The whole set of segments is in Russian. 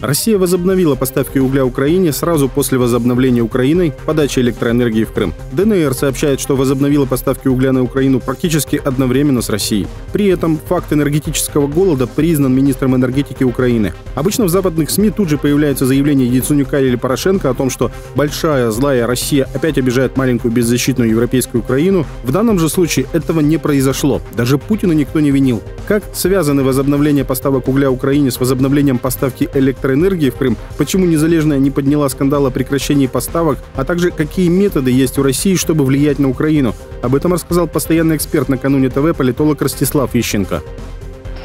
Россия возобновила поставки угля Украине сразу после возобновления Украиной подачи электроэнергии в Крым. ДНР сообщает, что возобновила поставки угля на Украину практически одновременно с Россией. При этом факт энергетического голода признан министром энергетики Украины. Обычно в западных СМИ тут же появляется заявление Яценюка или Порошенко о том, что большая злая Россия опять обижает маленькую беззащитную европейскую Украину. В данном же случае этого не произошло. Даже Путина никто не винил. Как связаны возобновление поставок угля Украине с возобновлением поставки электроэнергии в Крым? Почему Незалежная не подняла скандал о прекращении поставок? А также какие методы есть у России, чтобы влиять на Украину? Об этом рассказал постоянный эксперт накануне ТВ политолог Ростислав Ищенко.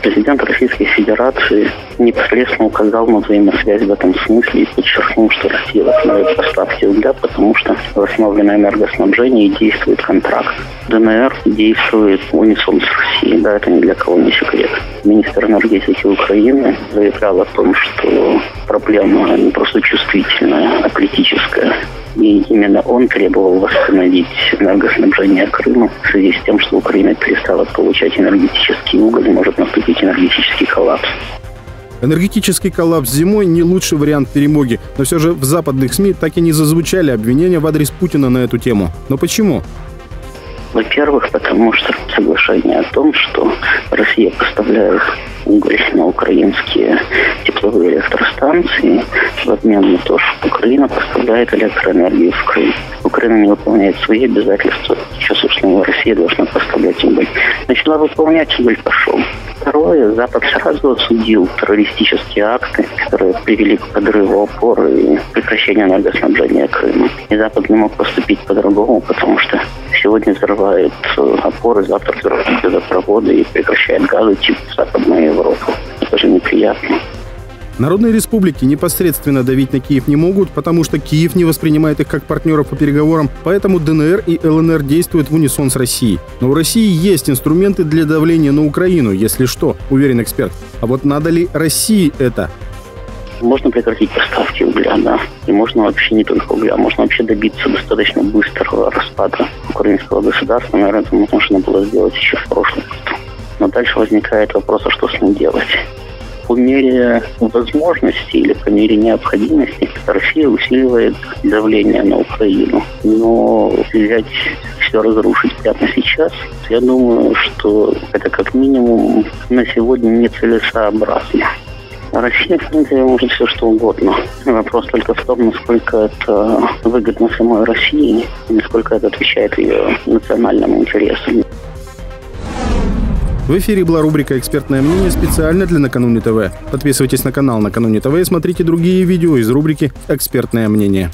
Президент Российской Федерации непосредственно указал на взаимосвязь в этом смысле и подчеркнул, что Россия восстановит поставки угля, потому что восстановлено энергоснабжение и действует контракт. ДНР действует унисон с Россией, да, это ни для кого не секрет. Министр энергетики Украины заявлял о том, что проблема не просто чувствительная, а критическая. И именно он требовал восстановить энергоснабжение Крыма в связи с тем, что Украина перестала получать энергетический уголь, может наступить энергетический коллапс. Энергетический коллапс зимой не лучший вариант перемоги, но все же в западных СМИ так и не зазвучали обвинения в адрес Путина на эту тему. Но почему? Во-первых, потому что соглашение о том, что Россия поставляет уголь на украинские тепловые электростанции в обмен на то, что Украина поставляет электроэнергию в Крым. Украина не выполняет свои обязательства. Сейчас, собственно, Россия должна поставлять уголь. Начала выполнять, уголь пошел. Второе, Запад сразу осудил террористические акты, которые привели к подрыву опоры и прекращению энергоснабжения Крыма. И Запад не мог поступить по-другому, потому что сегодня взрывает э, опоры, завтра взрывает газопроводы и прекращает газы типа в Западную Европу. Это же неприятно. Народные республики непосредственно давить на Киев не могут, потому что Киев не воспринимает их как партнеров по переговорам, поэтому ДНР и ЛНР действуют в унисон с Россией. Но у России есть инструменты для давления на Украину, если что, уверен эксперт. А вот надо ли России это? Можно прекратить поставки угля, да. И можно вообще не только угля, можно вообще добиться достаточно быстрого распада украинского государства. Наверное, это можно было сделать еще в прошлом году. Но дальше возникает вопрос, а что с ним делать? по мере возможности или по мере необходимости Россия усиливает давление на Украину. Но взять все разрушить прямо сейчас, я думаю, что это как минимум на сегодня нецелесообразно. Россия, принципе, может все что угодно. Вопрос только в том, насколько это выгодно самой России и насколько это отвечает ее национальным интересам. В эфире была рубрика «Экспертное мнение» специально для «Накануне ТВ». Подписывайтесь на канал «Накануне ТВ» и смотрите другие видео из рубрики «Экспертное мнение».